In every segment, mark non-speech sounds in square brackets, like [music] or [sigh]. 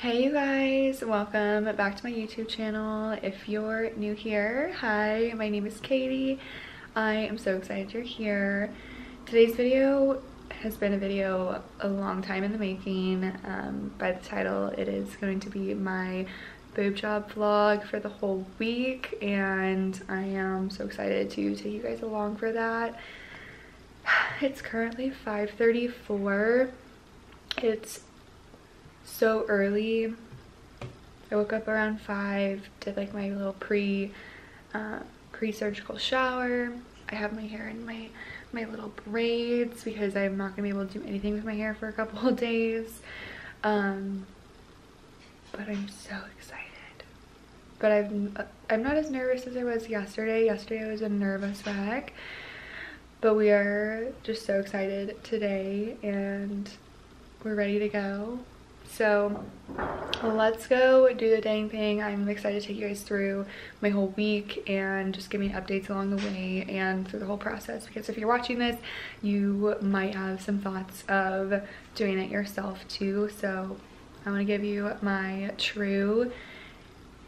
Hey you guys, welcome back to my YouTube channel. If you're new here, hi, my name is Kadie. I am so excited you're here. Today's video has been a video a long time in the making. Um, by the title, it is going to be my boob job vlog for the whole week and I am so excited to take you guys along for that. [sighs] It's currently 5.34. It's so early. I woke up around 5, did like my little pre, uh, pre-surgical shower. I have my hair in my, my little braids because I'm not going to be able to do anything with my hair for a couple of days. Um, but I'm so excited. But I'm, I'm not as nervous as I was yesterday. Yesterday I was a nervous wreck. But we are just so excited today and we're ready to go. So let's go do the dang thing. I'm excited to take you guys through my whole week and just give me updates along the way and through the whole process because if you're watching this, you might have some thoughts of doing it yourself too. So I want to give you my true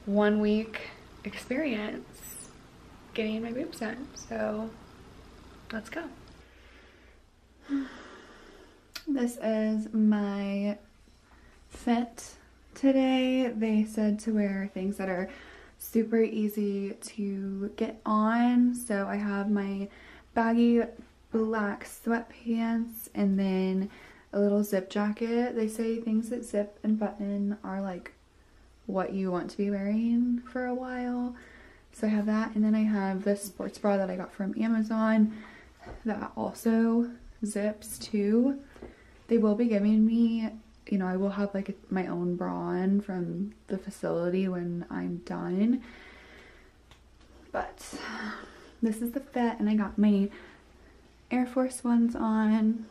one week experience getting my boobs done. So let's go. [sighs] This is my fit today. They said to wear things that are super easy to get on. So I have my baggy black sweatpants and then a little zip jacket. They say things that zip and button are like what you want to be wearing for a while. So I have that and then I have this sports bra that I got from Amazon that also zips too. They will be giving me you know, I will have like my own bra on from the facility when I'm done. But this is the fit and I got my Air Force Ones on.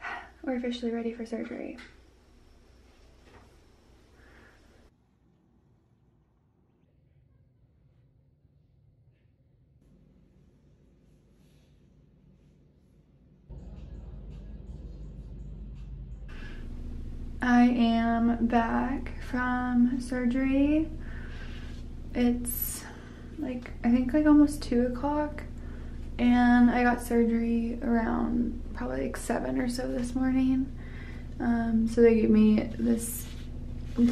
[sighs] We're officially ready for surgery. I am back from surgery. It's like, I think like almost two o'clock and I got surgery around probably like seven or so this morning. Um, so they gave me this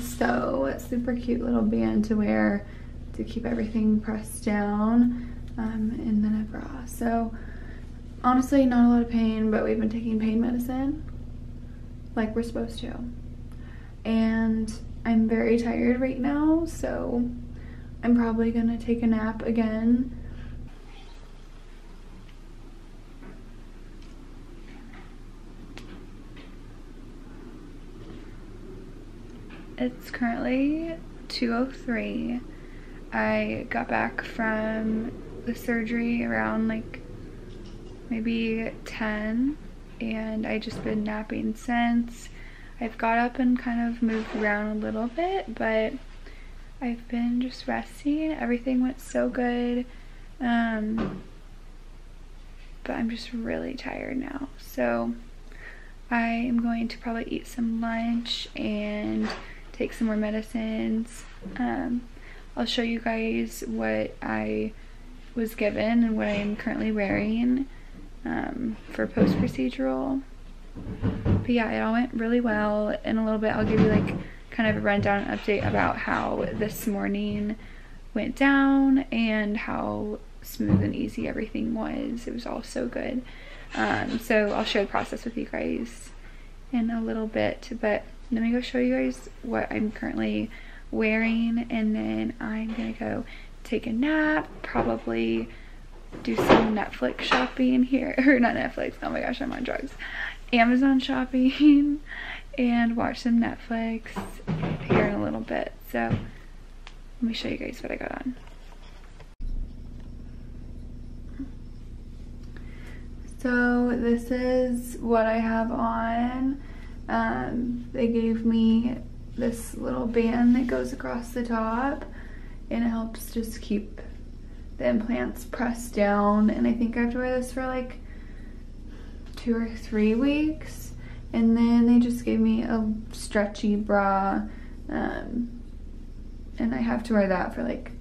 so super cute little band to wear to keep everything pressed down um, and then bra. So honestly, not a lot of pain, but we've been taking pain medicine like we're supposed to. And I'm very tired right now, so I'm probably gonna take a nap again. It's currently 2.03. I got back from the surgery around like maybe 10 and I just been napping since. I've got up and kind of moved around a little bit, but I've been just resting. Everything went so good. Um, but I'm just really tired now. So I am going to probably eat some lunch and take some more medicines. Um, I'll show you guys what I was given and what I am currently wearing um, for post-procedural. But yeah, it all went really well. In a little bit, I'll give you like kind of a rundown update about how this morning went down and how smooth and easy everything was. It was all so good. Um, so I'll share the process with you guys in a little bit, but let me go show you guys what I'm currently wearing and then I'm gonna go take a nap, probably do some Netflix shopping here, [laughs] or not Netflix, oh my gosh, I'm on drugs. Amazon shopping [laughs] and watch some Netflix here in a little bit. So let me show you guys what I got on. So this is what I have on. Um, they gave me this little band that goes across the top and it helps just keep the implants pressed down and I think I have to wear this for like two or three weeks And then they just gave me a stretchy bra. Um, and I have to wear that for like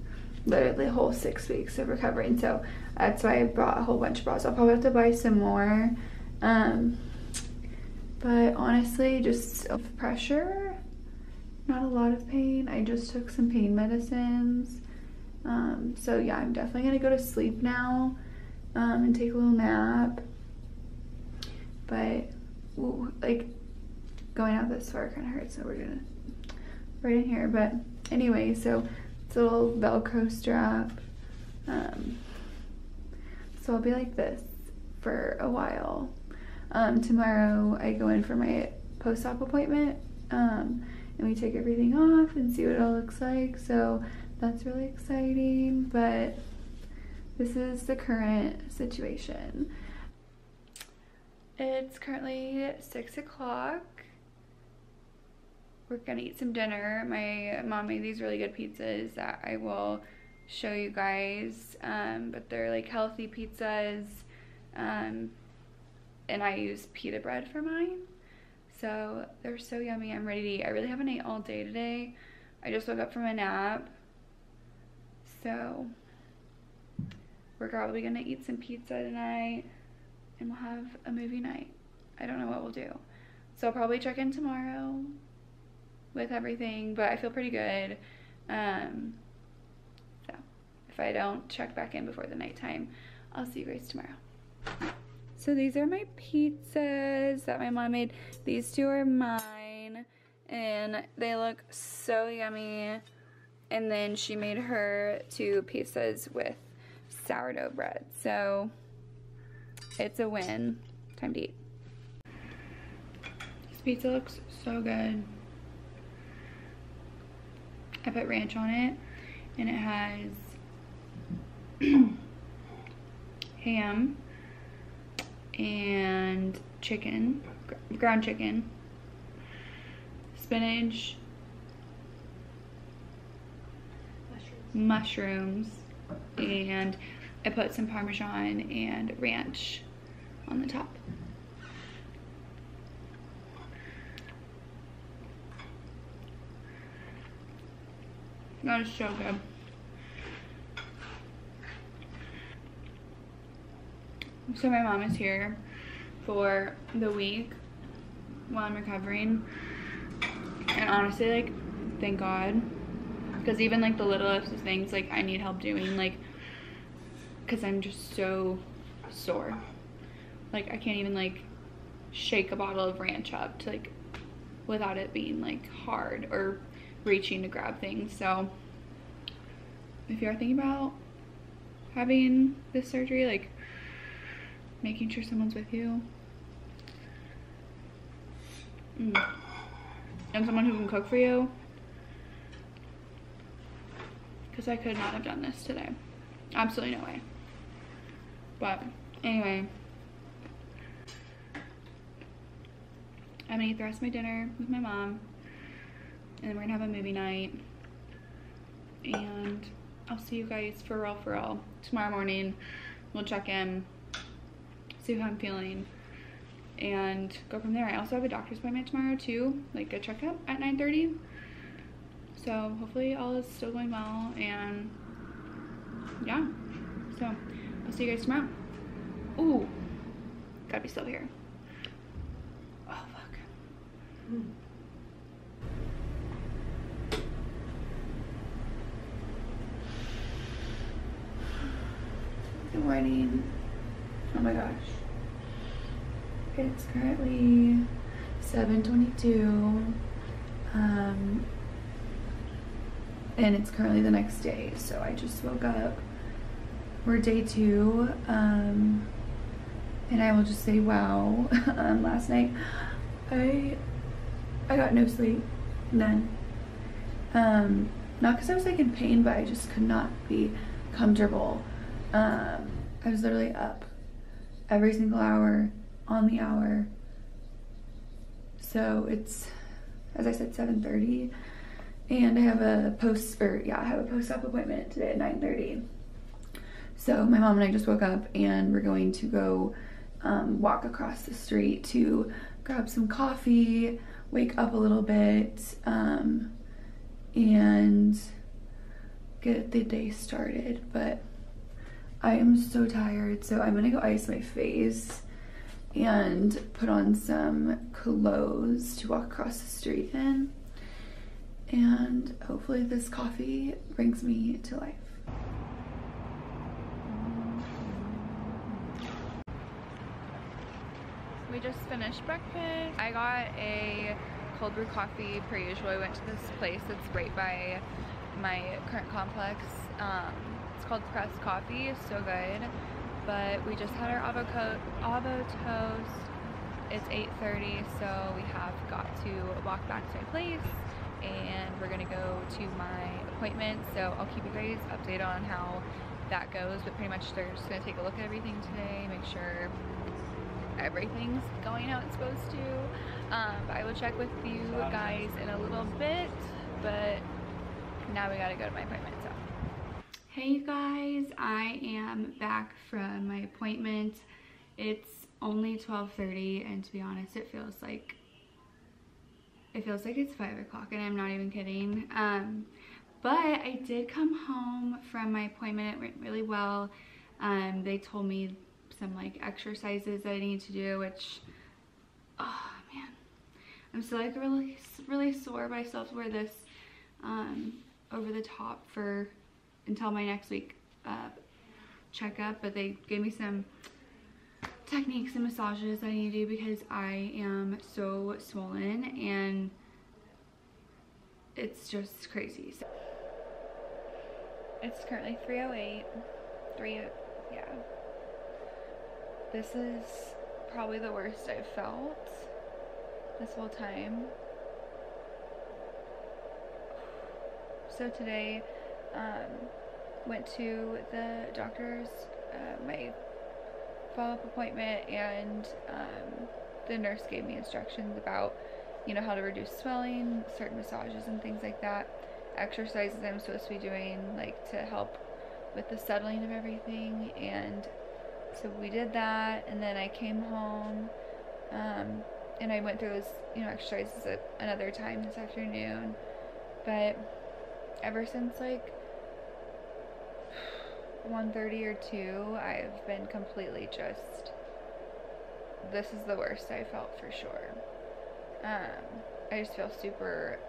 literally the whole six weeks of recovering. So that's why I brought a whole bunch of bras. I'll probably have to buy some more. Um, but honestly, just pressure, not a lot of pain. I just took some pain medicines. Um, so yeah, I'm definitely gonna go to sleep now um, and take a little nap. But like going out this far kind of hurts, so we're gonna right in here. But anyway, so it's a little Velcro strap. Um, so I'll be like this for a while. Um, tomorrow I go in for my post-op appointment um, and we take everything off and see what it all looks like. So that's really exciting, but this is the current situation. It's currently six o'clock. We're gonna eat some dinner. My mom made these really good pizzas that I will show you guys. Um, but they're like healthy pizzas. Um, and I use pita bread for mine. So they're so yummy. I'm ready to eat. I really haven't ate all day today. I just woke up from a nap. So we're probably gonna eat some pizza tonight and we'll have a movie night. I don't know what we'll do. So I'll probably check in tomorrow with everything, but I feel pretty good. Um, so if I don't check back in before the nighttime, I'll see you guys tomorrow. So these are my pizzas that my mom made. These two are mine and they look so yummy. And then she made her two pizzas with sourdough bread. So it's a win. Time to eat. This pizza looks so good. I put ranch on it and it has [clears throat] ham and chicken, ground chicken, spinach, mushrooms, and I put some Parmesan and ranch on the top. That is so good. So my mom is here for the week while I'm recovering. And honestly, like, thank God. Because even like the littlest of things, like I need help doing, like, because I'm just so sore. Like I can't even like shake a bottle of ranch up to like without it being like hard or reaching to grab things. So if you're thinking about having this surgery, like making sure someone's with you. Mm. And someone who can cook for you. Because I could not have done this today. Absolutely no way. But anyway. I'm gonna eat the rest of my dinner with my mom. And then we're gonna have a movie night. And I'll see you guys for real for real tomorrow morning. We'll check in see how I'm feeling, and go from there. I also have a doctor's appointment tomorrow too, like a checkup at 9.30. So hopefully all is still going well, and yeah. So I'll see you guys tomorrow. Ooh, gotta be still here. Good morning. Oh my gosh. It's currently 7.22 um, and it's currently the next day so I just woke up. We're day two um, and I will just say wow [laughs] um, last night I I got no sleep none um, not because I was like in pain but I just could not be comfortable um, I was literally up every single hour on the hour. So it's, as I said, 7.30 and I have a post, or yeah, I have a post-op appointment today at 9.30. So my mom and I just woke up and we're going to go um, walk across the street to grab some coffee, wake up a little bit, um, and get the day started. But I am so tired, so I'm gonna go ice my face and put on some clothes to walk across the street in. And hopefully this coffee brings me to life. We just finished breakfast. I got a cold brew coffee per usual. I went to this place that's right by my current complex. Um, it's called Press Coffee. It's so good. But we just had our avocado avo toast. It's 8.30, so we have got to walk back to my place and we're gonna go to my appointment. So I'll keep you guys updated on how that goes, but pretty much they're just gonna take a look at everything today, make sure everything's going how it's supposed to. Um, I will check with you guys in a little bit, but now we gotta go to my appointment, so. Hey you guys, I am back from my appointment. It's only 12.30 and to be honest, it feels like it feels like it's five o'clock and I'm not even kidding. Um, but I did come home from my appointment. It went really well. Um, they told me some like exercises that I need to do, which, oh man, I'm still like really, really sore, but I still have to wear this um, over the top for until my next week uh, checkup. But they gave me some techniques and massages I need to do because I am so swollen and it's just crazy. So it's currently 308. 3 yeah. This is probably the worst I've felt this whole time. So today, um, went to the doctor's, uh, my follow-up appointment and um, the nurse gave me instructions about you know how to reduce swelling certain massages and things like that exercises I'm supposed to be doing like to help with the settling of everything and so we did that and then I came home um, and I went through those you know exercises at another time this afternoon but ever since like [sighs] 1.30 or 2, I've been completely just, this is the worst I felt for sure. Um, I just feel super,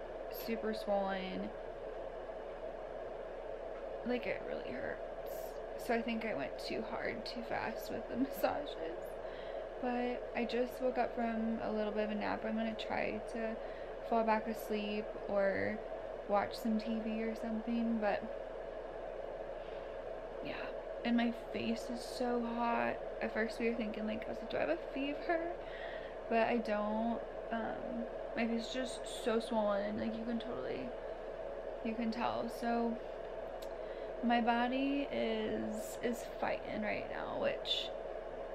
super swollen. Like it really hurts. So I think I went too hard, too fast with the [laughs] massages. But I just woke up from a little bit of a nap. I'm going to try to fall back asleep or watch some TV or something. But yeah and my face is so hot at first we were thinking like I was like do I have a fever but I don't um my face is just so swollen like you can totally you can tell so my body is is fighting right now which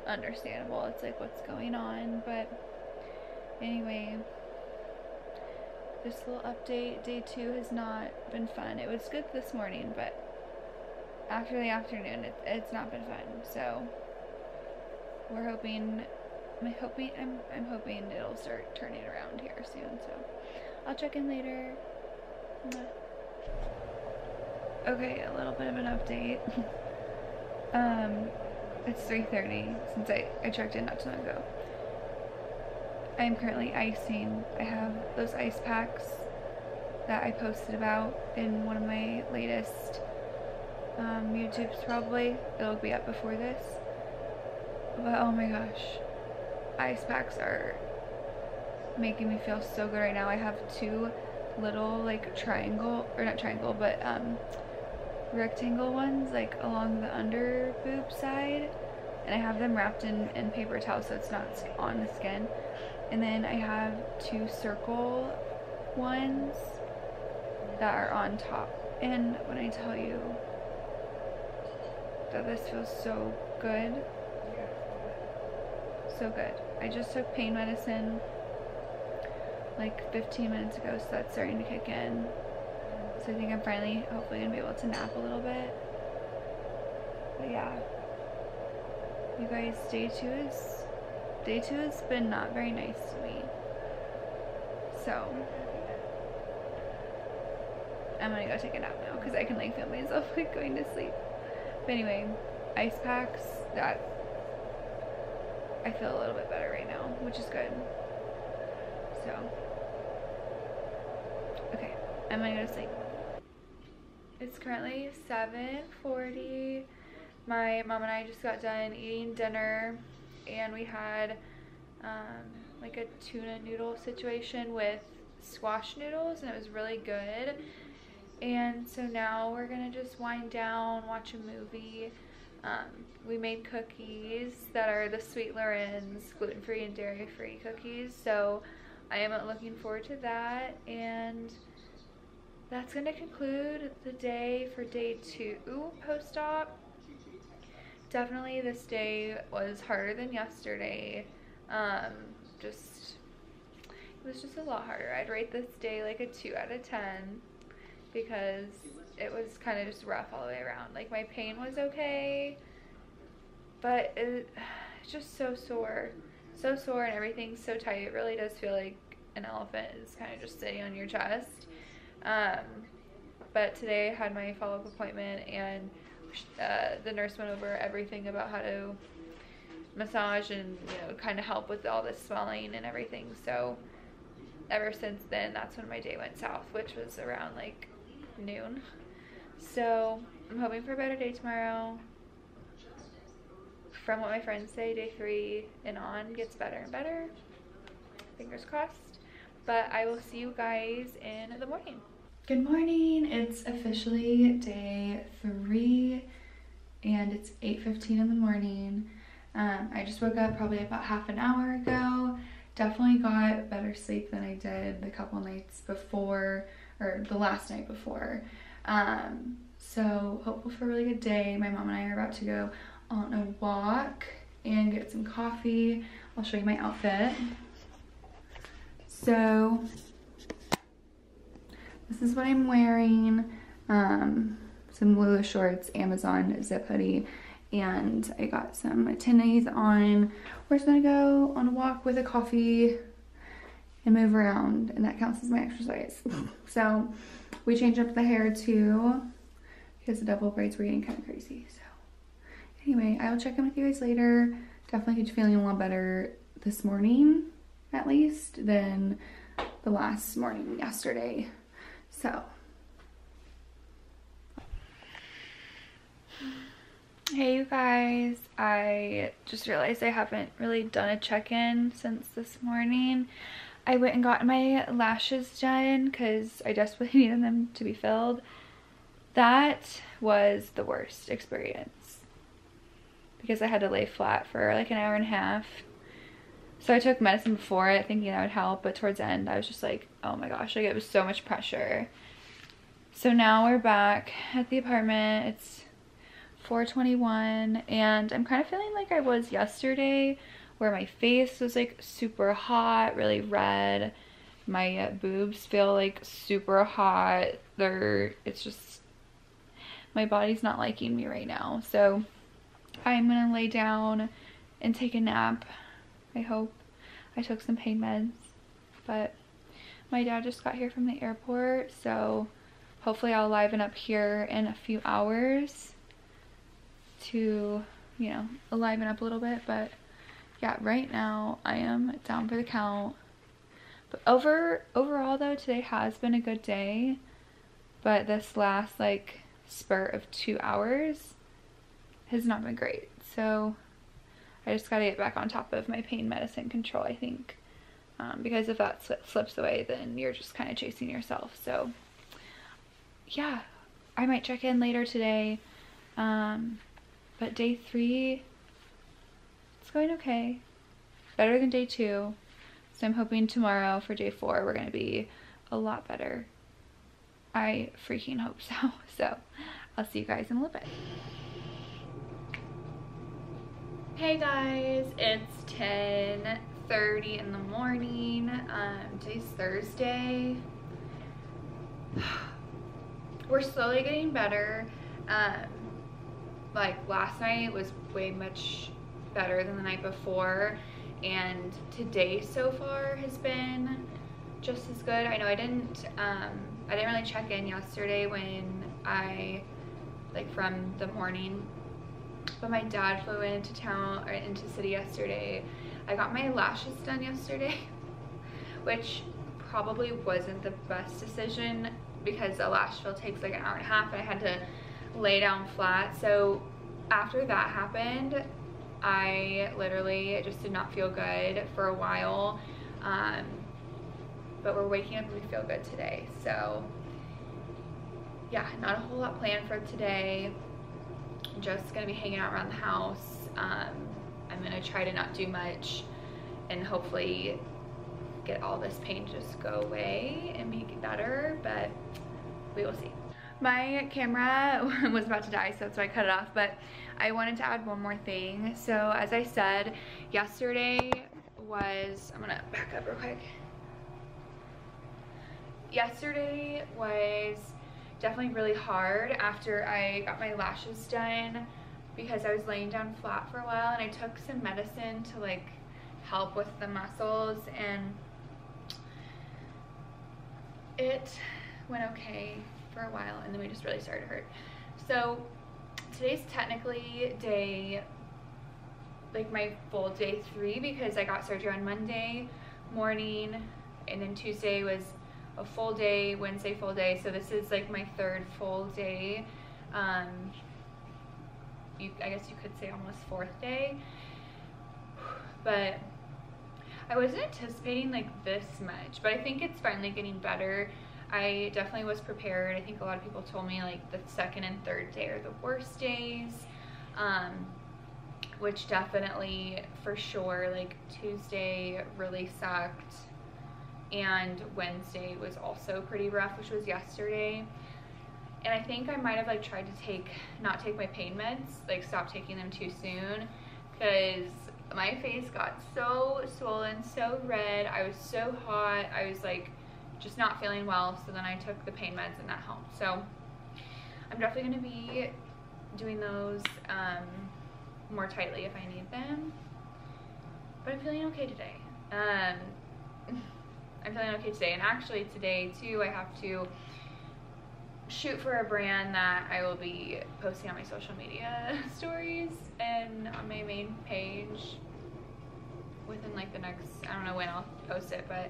understandable it's like what's going on but anyway this little update day two has not been fun it was good this morning but after the afternoon, it, it's not been fun. So we're hoping, I'm hoping, I'm, I'm hoping it'll start turning around here soon. So I'll check in later. Okay, a little bit of an update. [laughs] um, it's 3.30 since I, I checked in not too long ago. I am currently icing. I have those ice packs that I posted about in one of my latest um, YouTube's probably. It'll be up before this. But oh my gosh. Ice packs are making me feel so good right now. I have two little like triangle, or not triangle, but um, rectangle ones like along the under boob side. And I have them wrapped in, in paper towel so it's not on the skin. And then I have two circle ones that are on top. And when I tell you, that this feels so good. So good. I just took pain medicine like 15 minutes ago, so that's starting to kick in. So I think I'm finally, hopefully, gonna be able to nap a little bit. But yeah. You guys, day two is day two has been not very nice to me. So, I'm gonna go take a nap now because I can like feel myself [laughs] like going to sleep. But anyway, ice packs, that I feel a little bit better right now, which is good. So, okay, I'm gonna go to sleep. It's currently 7.40. My mom and I just got done eating dinner and we had um, like a tuna noodle situation with squash noodles and it was really good. And so now we're gonna just wind down, watch a movie. Um, we made cookies that are the Sweet Loren's gluten-free and dairy-free cookies. So I am looking forward to that. And that's gonna conclude the day for day two post-op. Definitely this day was harder than yesterday. Um, just, it was just a lot harder. I'd rate this day like a two out of 10 because it was kind of just rough all the way around. Like my pain was okay, but it, it's just so sore. So sore and everything's so tight. It really does feel like an elephant is kind of just sitting on your chest. Um, but today I had my follow-up appointment and uh, the nurse went over everything about how to massage and you know kind of help with all this swelling and everything so ever since then that's when my day went south which was around like noon. So I'm hoping for a better day tomorrow. From what my friends say, day three and on gets better and better. Fingers crossed. But I will see you guys in the morning. Good morning. It's officially day three and it's 8.15 in the morning. Um, I just woke up probably about half an hour ago. Definitely got better sleep than I did the couple nights before or the last night before. Um, so hopeful for a really good day. My mom and I are about to go on a walk and get some coffee. I'll show you my outfit. So this is what I'm wearing. Um, some Lula shorts, Amazon zip hoodie, and I got some tennies on. We're just gonna go on a walk with a coffee and move around and that counts as my exercise. [laughs] so we changed up the hair too because the double braids were getting kind of crazy. So anyway, I will check in with you guys later. Definitely feeling a lot better this morning at least than the last morning yesterday. So Hey you guys, I just realized I haven't really done a check-in since this morning. I went and got my lashes done because I desperately [laughs] needed them to be filled. That was the worst experience because I had to lay flat for like an hour and a half. So I took medicine before it thinking that would help, but towards the end I was just like, oh my gosh, like it was so much pressure. So now we're back at the apartment. It's 421 and I'm kind of feeling like I was yesterday where my face was like super hot, really red. My uh, boobs feel like super hot. They're, it's just, my body's not liking me right now. So I'm gonna lay down and take a nap. I hope. I took some pain meds, but my dad just got here from the airport, so hopefully I'll liven up here in a few hours to, you know, liven up a little bit, but yeah, right now I am down for the count. But over overall though, today has been a good day. But this last like spurt of two hours has not been great. So I just gotta get back on top of my pain medicine control, I think. Um, because if that slips away, then you're just kind of chasing yourself. So yeah, I might check in later today. Um, but day three it's going okay. Better than day two. So I'm hoping tomorrow for day four we're going to be a lot better. I freaking hope so. [laughs] So I'll see you guys in a little bit. Hey guys, it's 10.30 in the morning. Um, today's Thursday. [sighs] We're slowly getting better. Um, like last night was way much better than the night before and today so far has been just as good. I know I didn't, um, I didn't really check in yesterday when I, like from the morning, but my dad flew into town, or into city yesterday. I got my lashes done yesterday, [laughs] which probably wasn't the best decision because a lash fill takes like an hour and a half and I had to lay down flat. So after that happened, I literally just did not feel good for a while. Um, but we're waking up and we feel good today. So yeah, not a whole lot planned for today. Just gonna be hanging out around the house. Um, I'm gonna try to not do much and hopefully get all this pain just go away and make it better, but we will see. My camera [laughs] was about to die, so that's why I cut it off, but I wanted to add one more thing. So as I said, yesterday was, I'm gonna back up real quick. Yesterday was definitely really hard after I got my lashes done because I was laying down flat for a while and I took some medicine to like help with the muscles and it went okay for a while and then we just really started to hurt. So today's technically day, like my full day three because I got surgery on Monday morning and then Tuesday was a full day, Wednesday full day. So this is like my third full day. Um, you, I guess you could say almost fourth day. But I wasn't anticipating like this much, but I think it's finally getting better. I definitely was prepared. I think a lot of people told me like the second and third day are the worst days. Um, which definitely for sure like Tuesday really sucked and Wednesday was also pretty rough, which was yesterday. And I think I might have like tried to take, not take my pain meds, like stop taking them too soon because my face got so swollen, so red. I was so hot. I was like just not feeling well. So then I took the pain meds and that helped. So I'm definitely gonna be doing those um, more tightly if I need them. But I'm feeling okay today. Um, [laughs] I'm feeling okay today. And actually today too, I have to shoot for a brand that I will be posting on my social media [laughs] stories and on my main page within like the next, I don't know when I'll post it, but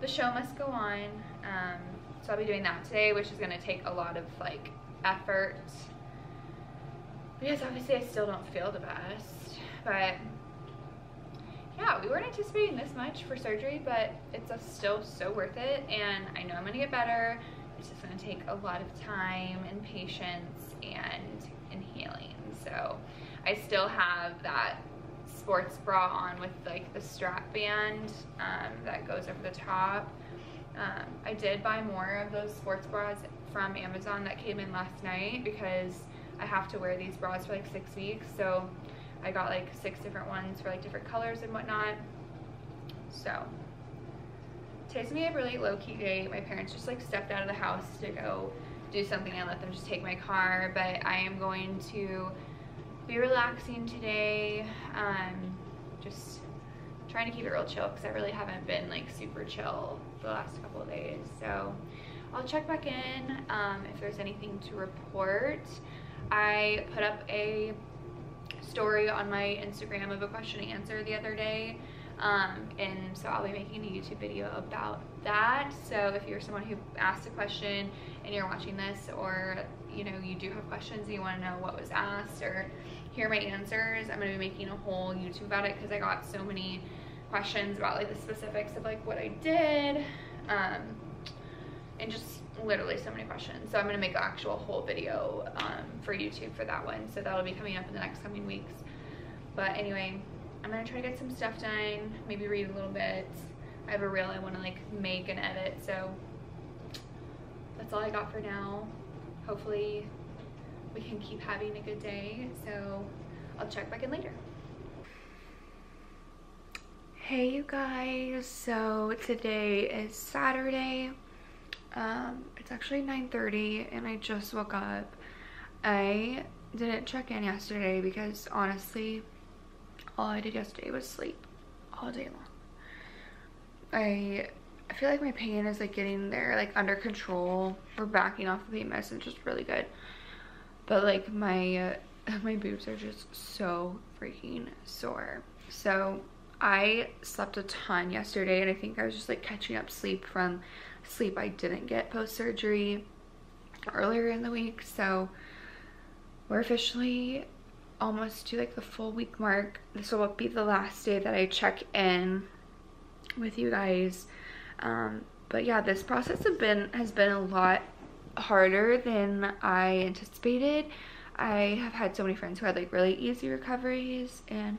the show must go on. Um, so I'll be doing that today, which is gonna take a lot of like effort because obviously I still don't feel the best, but yeah, we weren't anticipating this much for surgery, but it's still so worth it. And I know I'm gonna get better. It's just gonna take a lot of time and patience and, healing. So I still have that sports bra on with like the strap band um, that goes over the top. Um, I did buy more of those sports bras from Amazon that came in last night because I have to wear these bras for like six weeks. So I got like six different ones for like different colors and whatnot. So today's gonna be a really low-key day. My parents just like stepped out of the house to go do something and let them just take my car. But I am going to be relaxing today. Um, just trying to keep it real chill because I really haven't been like super chill the last couple of days. So I'll check back in um, if there's anything to report. I put up a story on my Instagram of a question and answer the other day. Um, and so I'll be making a YouTube video about that. So if you're someone who asked a question and you're watching this or you know you do have questions and you want to know what was asked or hear my answers, I'm going to be making a whole YouTube about it because I got so many questions about like the specifics of like what I did um, and just literally so many questions. So I'm gonna make an actual whole video um, for YouTube for that one. So that'll be coming up in the next coming weeks. But anyway, I'm gonna try to get some stuff done, maybe read a little bit. I have a reel I wanna like make and edit. So that's all I got for now. Hopefully we can keep having a good day. So I'll check back in later. Hey you guys, so today is Saturday um, it's actually 9.30 and I just woke up. I didn't check in yesterday because honestly, all I did yesterday was sleep all day long. I I feel like my pain is like getting there like under control or backing off the pain medicine just really good. But like my uh, [laughs] my boobs are just so freaking sore. So I slept a ton yesterday and I think I was just like catching up sleep from sleep I didn't get post-surgery earlier in the week. So we're officially almost to like the full week mark. This will be the last day that I check in with you guys. Um, but yeah, this process have been has been a lot harder than I anticipated. I have had so many friends who had like really easy recoveries and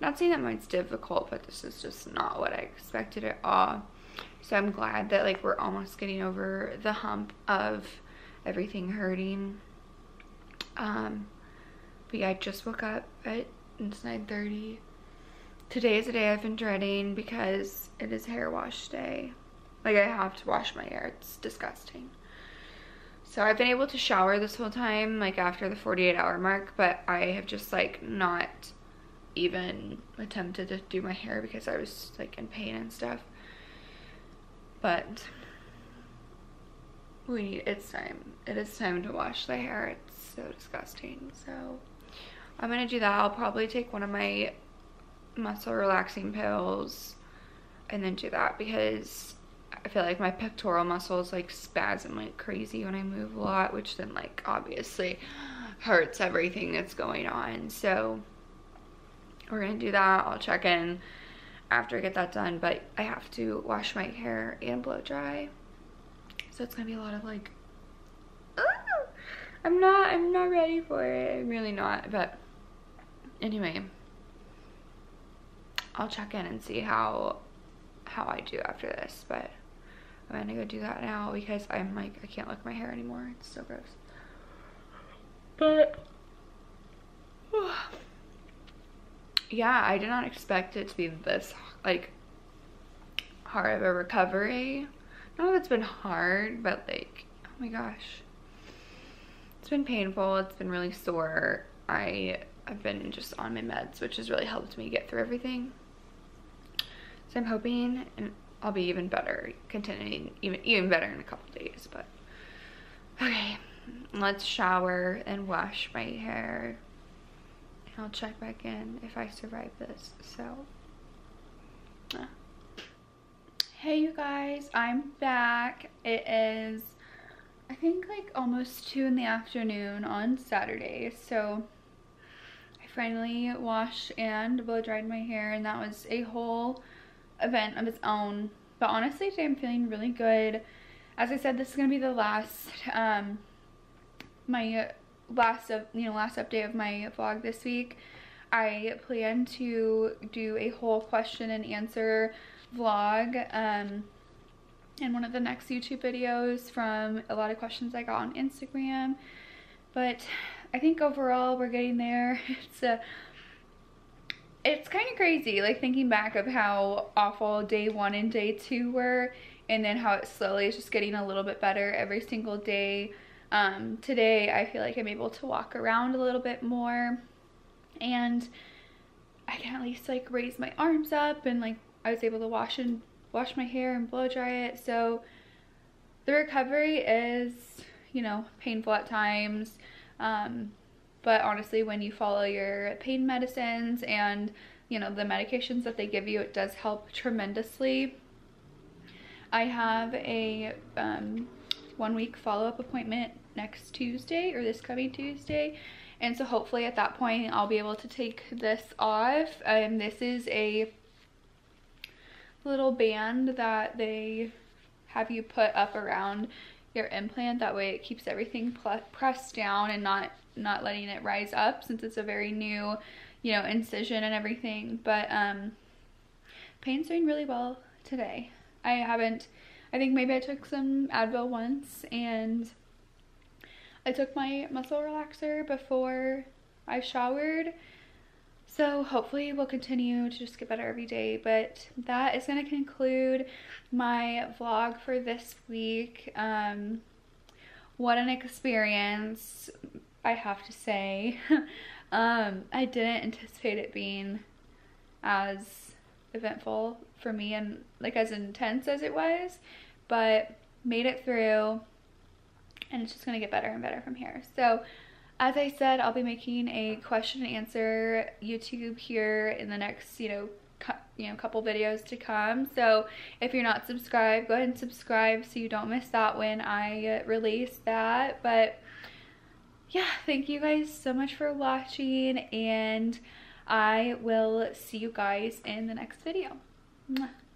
not saying that mine's difficult, but this is just not what I expected at all. So I'm glad that like we're almost getting over the hump of everything hurting. Um, but yeah, I just woke up at it's 9.30. Today is a day I've been dreading because it is hair wash day. Like I have to wash my hair. It's disgusting. So I've been able to shower this whole time, like after the 48 hour mark, but I have just like not even attempted to do my hair because I was like in pain and stuff. But we need, it's time. It is time to wash the hair. It's so disgusting. So I'm gonna do that. I'll probably take one of my muscle relaxing pills and then do that because I feel like my pectoral muscles like spasm like crazy when I move a lot, which then like obviously hurts everything that's going on. So we're gonna do that. I'll check in after I get that done, but I have to wash my hair and blow dry. So it's gonna be a lot of like, ah! I'm not, I'm not ready for it. I'm really not, but anyway, I'll check in and see how, how I do after this, but I'm gonna go do that now because I'm like, I can't look my hair anymore. It's so gross. But, [sighs] yeah, I did not expect it to be this, like, hard of a recovery. Not that it's been hard, but like, oh my gosh. It's been painful. It's been really sore. I have been just on my meds, which has really helped me get through everything. So I'm hoping and I'll be even better, continuing even even better in a couple days. But okay, let's shower and wash my hair. I'll check back in if I survive this. So, uh. hey you guys, I'm back. It is, I think like almost two in the afternoon on Saturday. So I finally washed and blow dried my hair and that was a whole event of its own. But honestly, today I'm feeling really good. As I said, this is going to be the last, um, my last of you know last update of my vlog this week i plan to do a whole question and answer vlog um in one of the next youtube videos from a lot of questions i got on instagram. But i think overall we're getting there. [laughs] It's a it's kind of crazy like thinking back of how awful day one and day two were and then how it slowly is just getting a little bit better every single day um, today I feel like I'm able to walk around a little bit more and I can at least like raise my arms up and like I was able to wash and wash my hair and blow dry it. So the recovery is, you know, painful at times. Um, but honestly, when you follow your pain medicines and, you know, the medications that they give you, it does help tremendously. I have a um, one week follow-up appointment next Tuesday or this coming Tuesday. And so hopefully at that point I'll be able to take this off. Um, this is a little band that they have you put up around your implant. That way it keeps everything pressed down and not, not letting it rise up since it's a very new, you know, incision and everything. But um, pain's doing really well today. I haven't I think maybe I took some Advil once and I took my muscle relaxer before I showered. So hopefully we'll continue to just get better every day. But that is going to conclude my vlog for this week. Um, what an experience, I have to say. [laughs] um, I didn't anticipate it being as eventful for me and like as intense as it was, but made it through and it's just gonna get better and better from here. So as I said, I'll be making a question and answer YouTube here in the next, you know, you know, couple videos to come. So if you're not subscribed, go ahead and subscribe so you don't miss that when I uh, release that. But yeah, thank you guys so much for watching and I will see you guys in the next video. Mwah.